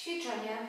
Ćwiczenie